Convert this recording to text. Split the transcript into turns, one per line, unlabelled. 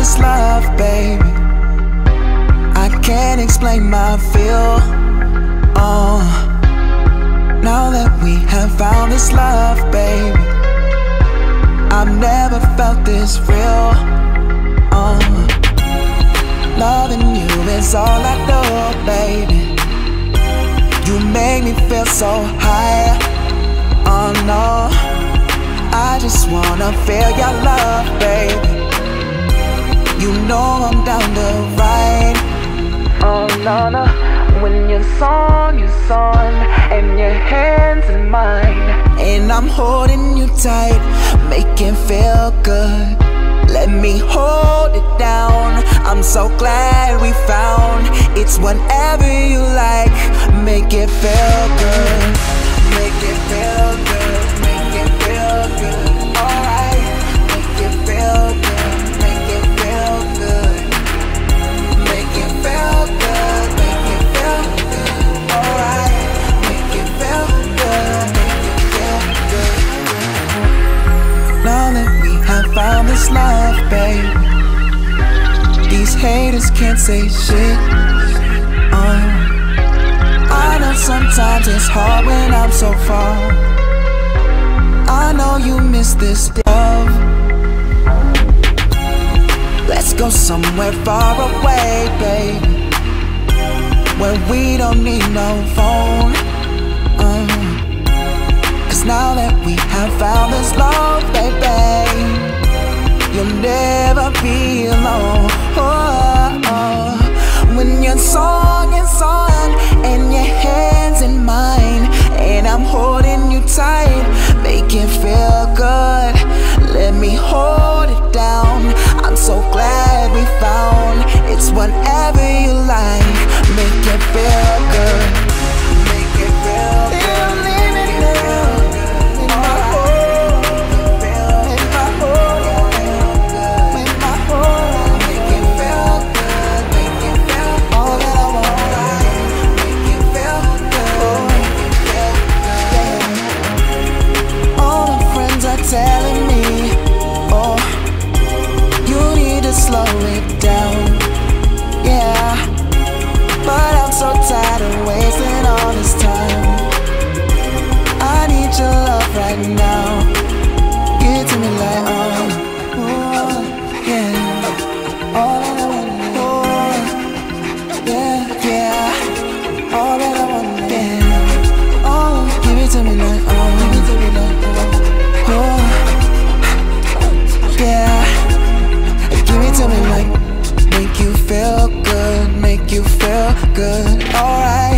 this love, baby. I can't explain my feel. Oh Now that we have found this love, baby. I've never felt this real. Oh Loving you is all I know, baby. You make me feel so high. Oh no. I just wanna feel your love, baby. No, when you're on, you're on, and your hands in mine, and I'm holding you tight, making feel good. Let me hold it down. I'm so glad we found it's whatever you like. Make it feel good. Make it feel good. Make this love, babe. These haters can't say shit. Uh, I know sometimes it's hard when I'm so far. I know you miss this love. Let's go somewhere far away, baby. Where we don't need no phone. Be alone. Oh, oh. When you're song is on All that I want, yeah, yeah. All that I want, yeah. Oh, give it to me like, oh, oh, yeah. Give it to me like, make you feel good, make you feel good, alright.